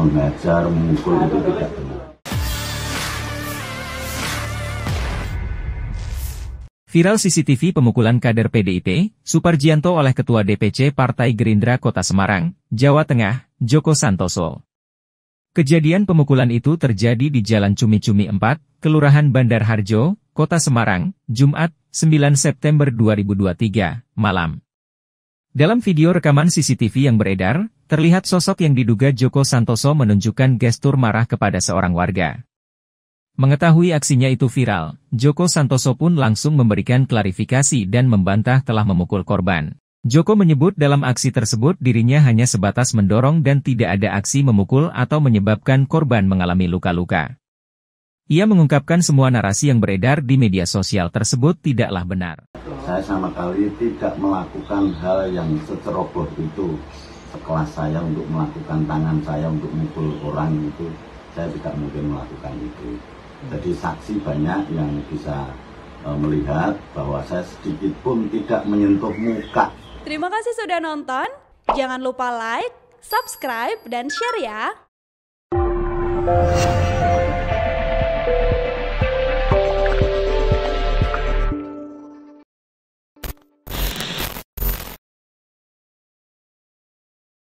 Mengajar, memukul itu tidak benar. Viral CCTV pemukulan kader PDIP, Suparjianto oleh Ketua DPC Partai Gerindra Kota Semarang, Jawa Tengah, Joko Santoso. Kejadian pemukulan itu terjadi di Jalan Cumi-Cumi 4, Kelurahan Bandar Harjo, Kota Semarang, Jumat, 9 September 2023, malam. Dalam video rekaman CCTV yang beredar, terlihat sosok yang diduga Joko Santoso menunjukkan gestur marah kepada seorang warga. Mengetahui aksinya itu viral, Joko Santoso pun langsung memberikan klarifikasi dan membantah telah memukul korban. Joko menyebut dalam aksi tersebut dirinya hanya sebatas mendorong dan tidak ada aksi memukul atau menyebabkan korban mengalami luka-luka. Ia mengungkapkan semua narasi yang beredar di media sosial tersebut tidaklah benar. Saya sama kali tidak melakukan hal yang seceroboh itu. Sekelas saya untuk melakukan tangan saya untuk mukul orang itu, saya tidak mungkin melakukan itu. Jadi saksi banyak yang bisa uh, melihat bahwa saya sedikit pun tidak menyentuh muka. Terima kasih sudah nonton. Jangan lupa like, subscribe, dan share ya.